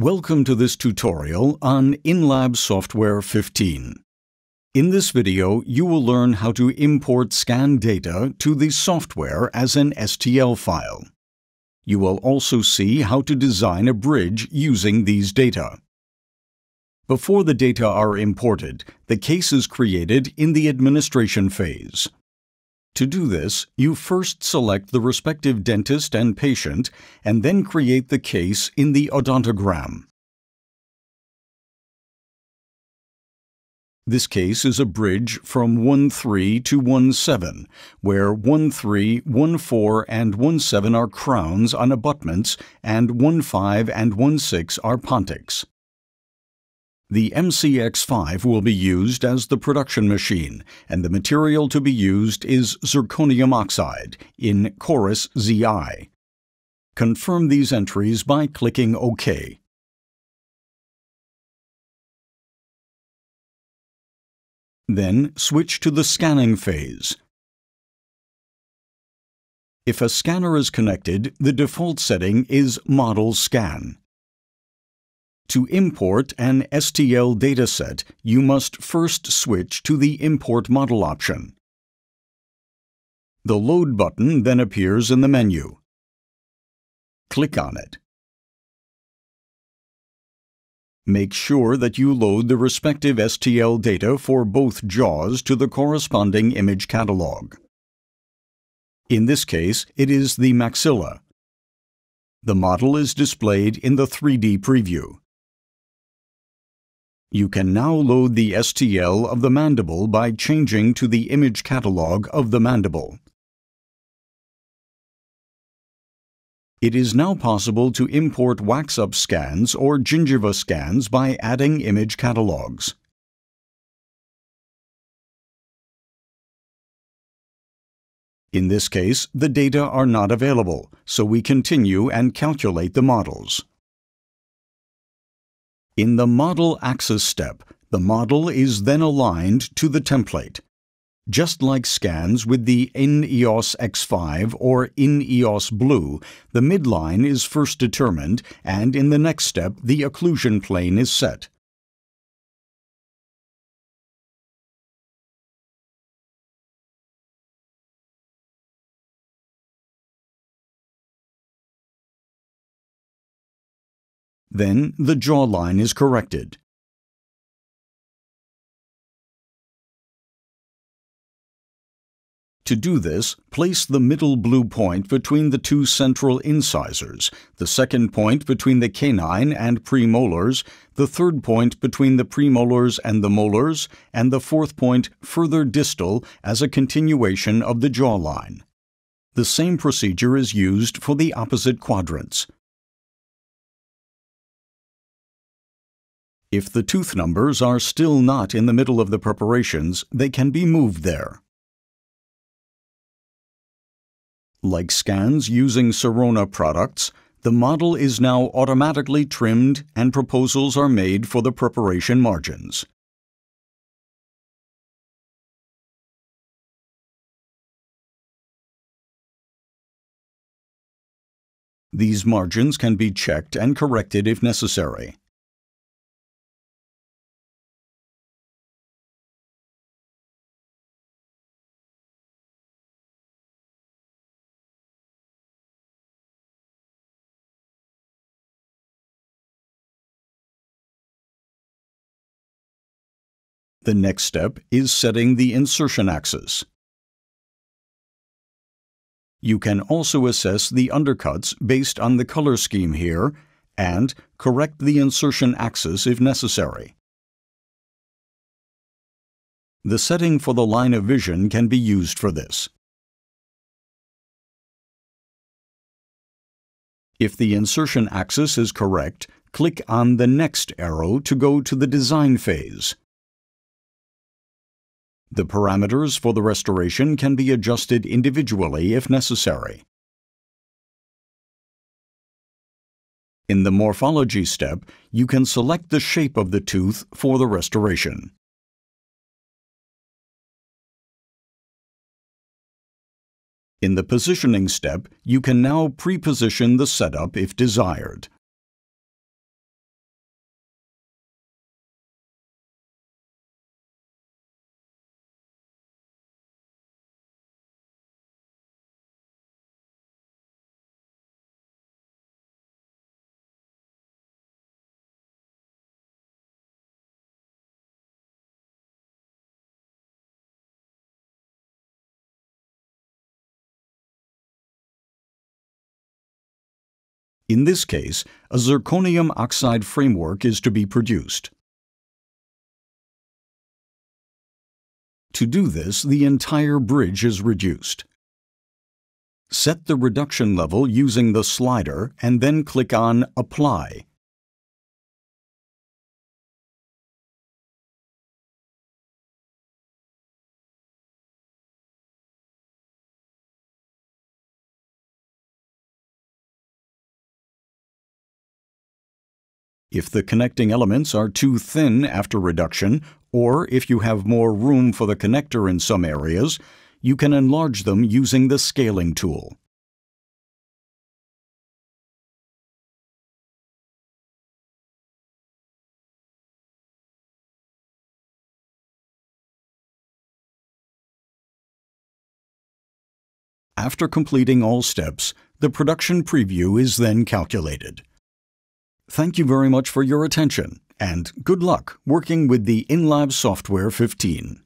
Welcome to this tutorial on InLab Software 15. In this video, you will learn how to import scan data to the software as an STL file. You will also see how to design a bridge using these data. Before the data are imported, the case is created in the administration phase. To do this, you first select the respective dentist and patient and then create the case in the odontogram. This case is a bridge from 1-3 to 1-7, where 1.3, 1.4, and 1-7 are crowns on abutments and 1-5 and 1-6 are pontics. The MCX5 will be used as the production machine, and the material to be used is zirconium oxide inCoris ZI. Confirm these entries by clicking OK. Then switch to the scanning phase. If a scanner is connected, the default setting is Model Scan. To import an STL dataset, you must first switch to the Import Model option. The Load button then appears in the menu. Click on it. Make sure that you load the respective STL data for both jaws to the corresponding image catalog. In this case, it is the maxilla. The model is displayed in the 3D preview. You can now load the STL of the mandible by changing to the image catalog of the mandible. It is now possible to import wax-up scans or gingiva scans by adding image catalogs. In this case, the data are not available, so we continue and calculate the models. In the Model Axis step, the model is then aligned to the template. Just like scans with the InEOS X5 or InEOS Blue, the midline is first determined and in the next step the occlusion plane is set. Then the jawline is corrected. To do this, place the middle blue point between the two central incisors, the second point between the canine and premolars, the third point between the premolars and the molars, and the fourth point further distal as a continuation of the jawline. The same procedure is used for the opposite quadrants. If the tooth numbers are still not in the middle of the preparations, they can be moved there. Like scans using Sirona products, the model is now automatically trimmed and proposals are made for the preparation margins. These margins can be checked and corrected if necessary. The next step is setting the insertion axis. You can also assess the undercuts based on the color scheme here and correct the insertion axis if necessary. The setting for the line of vision can be used for this. If the insertion axis is correct, click on the next arrow to go to the design phase. The parameters for the restoration can be adjusted individually if necessary. In the Morphology step, you can select the shape of the tooth for the restoration. In the Positioning step, you can now pre-position the setup if desired. In this case, a zirconium oxide framework is to be produced. To do this, the entire bridge is reduced. Set the reduction level using the slider and then click on Apply. If the connecting elements are too thin after reduction, or if you have more room for the connector in some areas, you can enlarge them using the scaling tool. After completing all steps, the production preview is then calculated. Thank you very much for your attention, and good luck working with the InLab Software 15.